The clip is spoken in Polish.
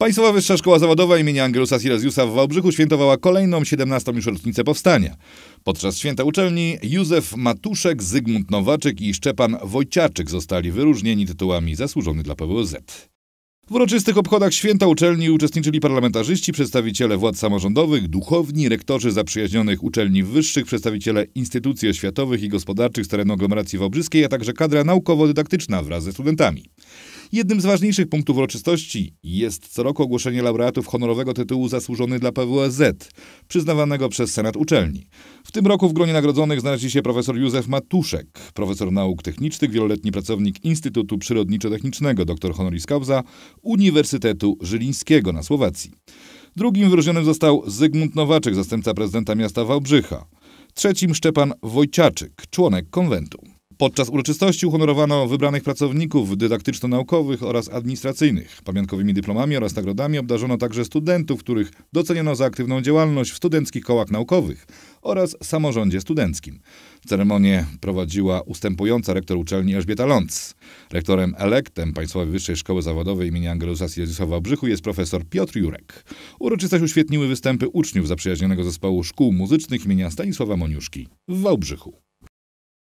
Państwowa Wyższa Szkoła Zawodowa imienia Angelusa Silesiusa w Wałbrzychu świętowała kolejną 17. już rocznicę powstania. Podczas święta uczelni Józef Matuszek, Zygmunt Nowaczek i Szczepan Wojciaczyk zostali wyróżnieni tytułami zasłużony dla PWZ. W uroczystych obchodach święta uczelni uczestniczyli parlamentarzyści, przedstawiciele władz samorządowych, duchowni, rektorzy zaprzyjaźnionych uczelni wyższych, przedstawiciele instytucji oświatowych i gospodarczych z terenu aglomeracji wałbrzyskiej, a także kadra naukowo-dydaktyczna wraz ze studentami. Jednym z ważniejszych punktów uroczystości jest co roku ogłoszenie laureatów honorowego tytułu Zasłużony dla PWSZ, przyznawanego przez Senat Uczelni. W tym roku w gronie nagrodzonych znaleźli się profesor Józef Matuszek, profesor nauk technicznych, wieloletni pracownik Instytutu Przyrodniczo-Technicznego, dr honoris causa Uniwersytetu Żylińskiego na Słowacji. Drugim wyróżnionym został Zygmunt Nowaczek, zastępca prezydenta miasta Wałbrzycha. Trzecim Szczepan Wojciaczyk, członek konwentu. Podczas uroczystości uhonorowano wybranych pracowników dydaktyczno-naukowych oraz administracyjnych. Pamiątkowymi dyplomami oraz nagrodami obdarzono także studentów, których doceniono za aktywną działalność w studenckich kołach naukowych oraz samorządzie studenckim. Ceremonię prowadziła ustępująca rektor uczelni Elżbieta Ląc. Rektorem elektem Państwowej Wyższej Szkoły Zawodowej im. Angelusa Jezusa w Wałbrzychu jest profesor Piotr Jurek. Uroczystość uświetniły występy uczniów zaprzyjaźnionego zespołu szkół muzycznych im. Stanisława Moniuszki w Wałbrzychu.